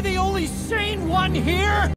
I the only sane one here?